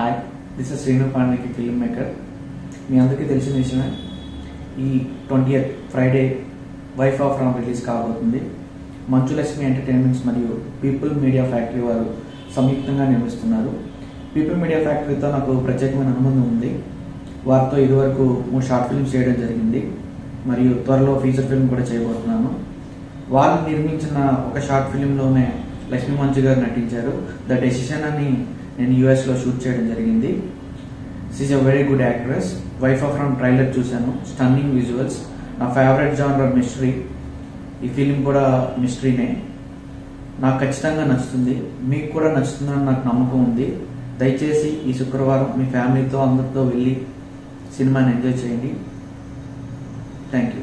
Hi this Srinu పాండేకి film maker మీ అందరికీ తెలిసిన విషయమే ఈ twenty Friday wife of Ram release కాబోతుంది. మంచు లక్ష్మి ఎంటర్టైన్మెంట్స్ మరియు పీపుల్ మీడియా ఫ్యాక్టరీ వారు సంయుక్తంగా నిర్మిస్తున్నారు పీపుల్ మీడియా ఫ్యాక్టరీతో నాకు ప్రత్యేకమైన అనుబంధం ఉంది. వారితో ఇదివరకు మూడు షార్ట్ ఫిల్మ్స్ చేయడం జరిగింది. మరియు త్వరలో ఫీచర్ ఫిల్మ్ కూడా చేయబోతున్నాను. వాళ్ళు నిర్మించిన ఒక షార్ట్ ఫిల్మ్లోనే లక్ష్మీ మంచు గారు నటించారు. ద డెసిషన్ అని నేను యూఎస్లో షూట్ చేయడం జరిగింది. She a very good actress wife of from trailer చూశాను. స్టన్నింగ్ విజువల్స్ నా ఫేవరెట్ జానర్ మిస్టరీ ఈ ఫిలిం కూడా మిస్టరీనే నాకు ఖచ్చితంగా నచ్చుతుంది. మీకు కూడా నచ్చుతుందని నాకు నమ్మకం ఉంది. దయచేసి ఈ శుక్రవారం మీ ఫ్యామిలీతో అందరితో వెళ్ళి సినిమాని ఎంజాయ్ చేయండి. Thank you